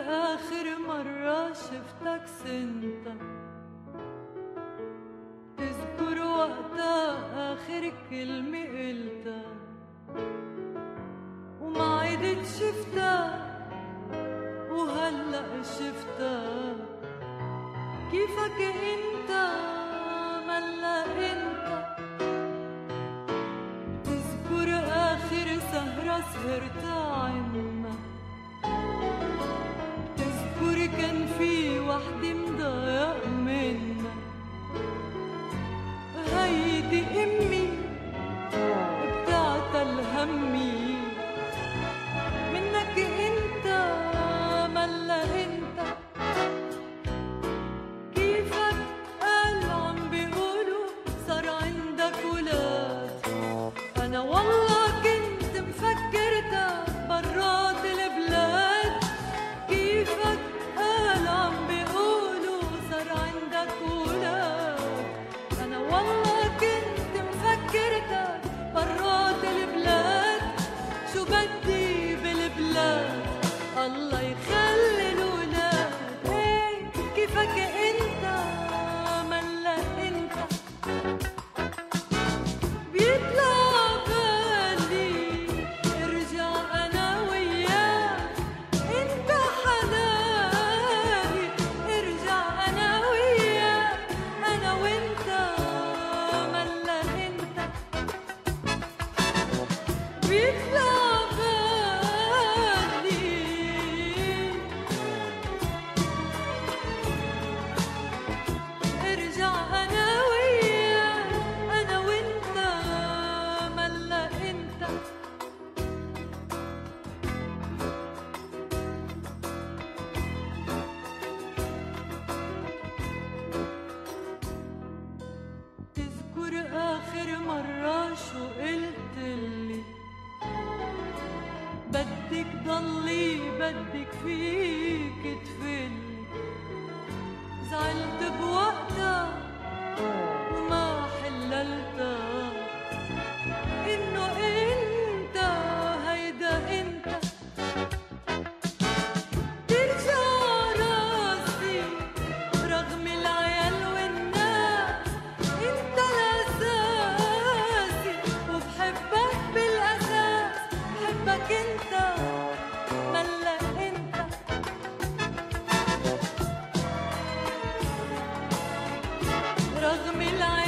آخر مرة شفتك سنتا تذكر وقتها آخر كلمة قلتها. وما عدت شفتها وهلأ شفتها. كيفك أنت؟ ملأ أنت؟ تذكر آخر سهرة سهرتها عنا أنا والله كنت مفكرتك برات البلاد كيفك قال عم بيقولوا صار عندك ولاد أنا والله كنت مفكرتك برات البلاد شو بدي بالبلاد؟ الله يخلي مرة شو قلت لي؟ بدك ضلي بدك فيه Jagmila